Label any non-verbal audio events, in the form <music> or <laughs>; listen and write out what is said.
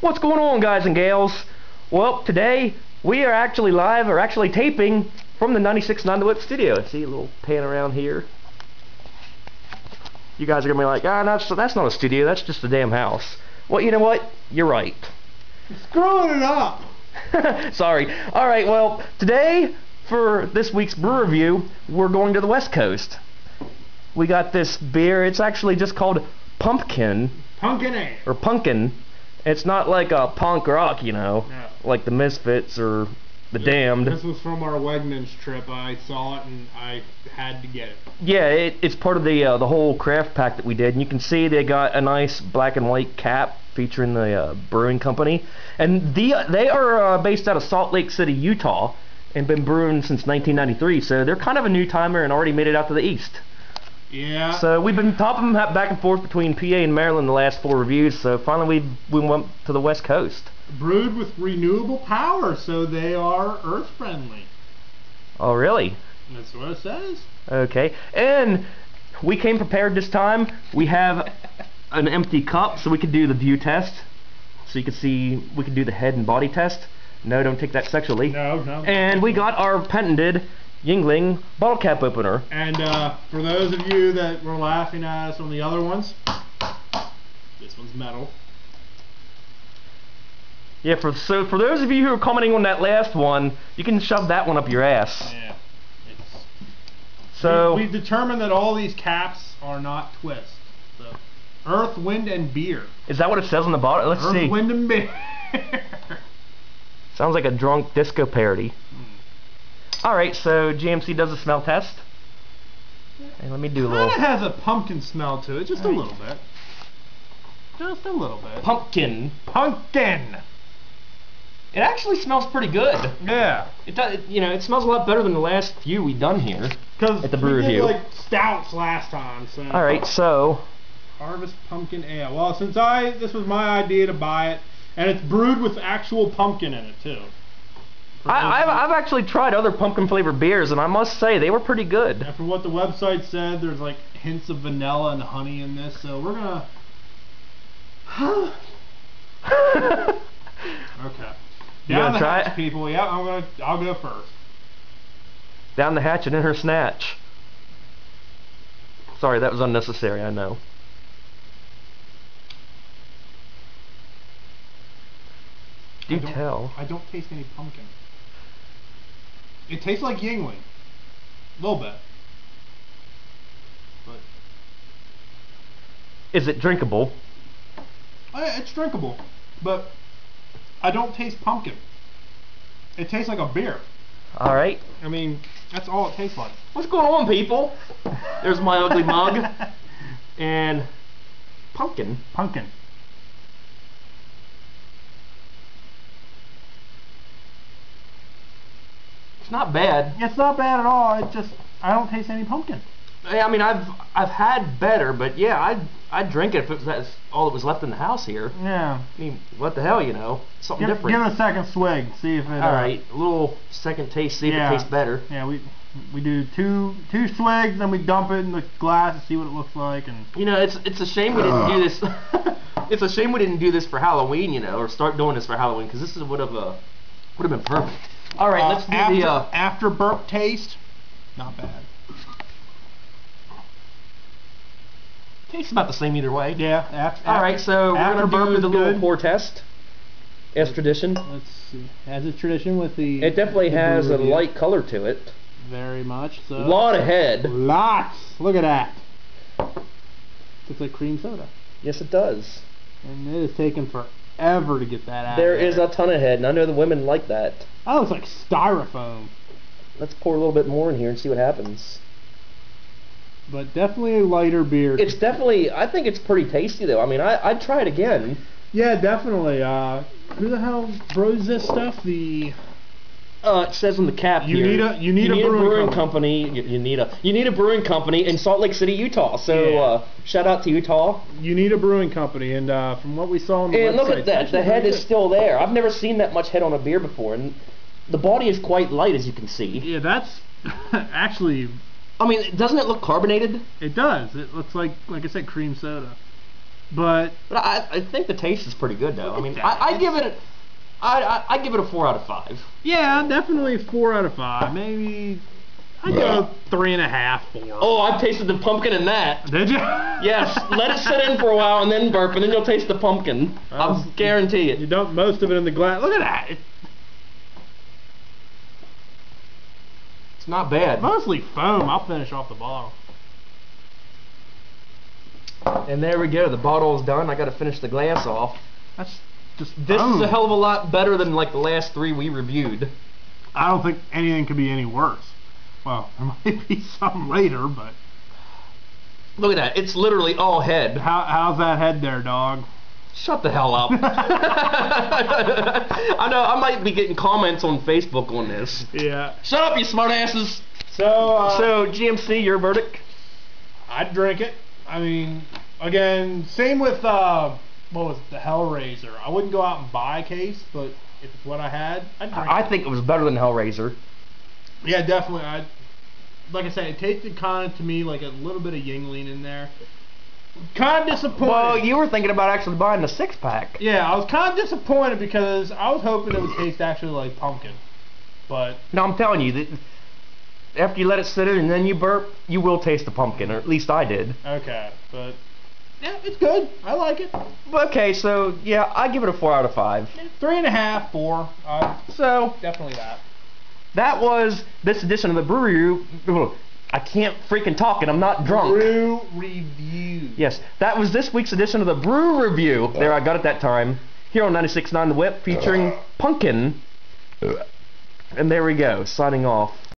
What's going on, guys and gals? Well, today we are actually live, or actually taping from the 96.9 The Whip studio. See a little pan around here. You guys are gonna be like, ah, that's that's not a studio. That's just a damn house. Well, you know what? You're right. Screwing it up. <laughs> Sorry. All right. Well, today for this week's brew review, we're going to the West Coast. We got this beer. It's actually just called Pumpkin Pumpkin ale. or Punkin. It's not like a punk rock, you know, No. like the Misfits or the Damned. This was from our Wegmans trip. I saw it and I had to get it. Yeah, it, it's part of the uh, the whole craft pack that we did, and you can see they got a nice black and white cap featuring the uh, brewing company, and the they are uh, based out of Salt Lake City, Utah, and been brewing since 1993. So they're kind of a new timer and already made it out to the east. Yeah. So we've been topping them back and forth between PA and Maryland the last four reviews. So finally we we went to the West Coast. brewed with renewable power, so they are earth friendly. Oh really? That's what it says. Okay. And we came prepared this time. We have an empty cup so we could do the view test. So you can see we can do the head and body test. No, don't take that sexually. No, no. And we got our patented Yuengling bottle cap opener. And uh, for those of you that were laughing at us on the other ones, this one's metal. Yeah, for so for those of you who are commenting on that last one, you can shove that one up your ass. Yeah. It's, So we, have determined that all these caps are not twist. So, earth, wind, and beer. is that what it says on the bottle? Let's Earth, see. wind, and beer. <laughs> Sounds like a drunk disco parody. Alright, so GMC does a smell test. And let me do a Kind little of has a pumpkin smell to it, just a Right. little bit. Just a little bit. pumpkin. Pumpkin. It actually smells pretty good. Yeah. It does, you know, it smells a lot better than the last few we done here. Because At the brew we did review. like stouts last time. So. All right, so Harvest pumpkin ale. Well, since I this was my idea to buy it, and it's brewed with actual pumpkin in it too. For I, I've, I've actually tried other pumpkin flavored beers, and I must say they were pretty good. And from what the website said, there's like hints of vanilla and honey in this, so we're gonna. <laughs> Okay. You Down the try hatch, it? people. Yeah, I'm gonna. I'll go first. Down the hatch and in her snatch. Sorry, that was unnecessary. I know. Do I tell. I don't taste any pumpkin. It tastes like Yuengling. A little bit. But Is it drinkable? uh, it's drinkable. But I don't taste pumpkin. It tastes like a beer. All right. I mean, that's all it tastes like. What's going on, people? There's my ugly mug <laughs> and pumpkin. Pumpkin. It's not bad. It's not bad at all. It just I don't taste any pumpkin. Yeah, I mean, I've I've had better, but yeah, I'd I'd drink it if it was that's all that was left in the house here. Yeah. I mean, what the hell, you know? Something Give, different. give it a second swig. See if it. all right, a little second taste, see if it tastes better. Yeah, we we do two two swigs, then we dump it in the glass and see what it looks like, and You know, it's it's a shame we didn't do this. <laughs> it's a shame we didn't do this for Halloween, you know, or start doing this for Halloween, because this is would have uh, would have been perfect. All right, Uh, let's do after, the. Uh, after burp taste. Not bad. tastes about the same either way. Yeah. After, All right, so we're gonna burp do is the little good. pour test, as tradition. Let's see. As is tradition with the. It definitely the has a review. light color to it. Very much so. lot of head. Lots. Look at that. Looks like cream soda. Yes, it does. And it is taken taken forever to get that out. There of is a ton of head, and I know the women like that. That looks like styrofoam. Let's pour a little bit more in here and see what happens. But definitely a lighter beer. It's definitely, I think it's pretty tasty though. I mean, I, I'd try it again. yeah, definitely. Uh, who the hell brews this stuff? The Uh, it says on the cap You here. need a- Uinta brewing company. You, Uinta you need a brewing company in Salt Lake City, Utah. So Yeah. uh, shout out to Utah. Uinta brewing company, and uh, from what we saw on the And look at that. The head is still there. I've never seen that much head on a beer before, and the body is quite light, as you can see. Yeah, that's <laughs> actually I mean, doesn't it look carbonated? it does. It looks like like I said, cream soda. but But I, I think the taste is pretty good though. I mean, I. I give it, I, I I give it a four out of five. yeah, definitely four out of five. Maybe I go three and a half, four. Oh, I've tasted the pumpkin in that. did you? Yes, let it sit in for a while and then burp, and then you'll taste the pumpkin. I'll guarantee You it. You dump most of it in the glass. Look at that. It's It's not bad. mostly foam. I'll finish off the bottle. And there we go. The bottle's done. I got to finish the glass off. That's just This foam. is a hell of a lot better than like the last three we reviewed. I don't think anything could be any worse. Well, <laughs> there might be some later, but Look at that. It's literally all head. how, how's that head there, dog? Shut the hell up. <laughs> <laughs> I know I might be getting comments on Facebook on this. Yeah. Shut up, you smartasses. So, uh, So GMC, your verdict? I'd drink it. I mean, again, same with uh, what was it, the Hellraiser. I wouldn't go out and buy a case, but if it's what I had, I'd drink I it. think it was better than Hellraiser. Yeah, definitely. I like I said, it tasted kind of to me like a little bit of Yuengling in there. Kind of disappointed. Well, you were thinking about actually buying the six pack. yeah, I was kind of disappointed because I was hoping it would taste actually like pumpkin, but No, I'm telling you that after you let it sit in and then you burp, you will taste the pumpkin, or at least I did. okay, but yeah, it's good. I like it. Okay, so yeah, I give it a four out of five. Three and a half, four. Uh, So definitely that. that was this edition of the brewery. Review. I can't freaking talk and I'm not drunk. Brew review. Yes, that was this week's edition of the Brew Review. There, I got it that time. Here on 96.9 The Whip, featuring Pumpkin. And there we go, signing off.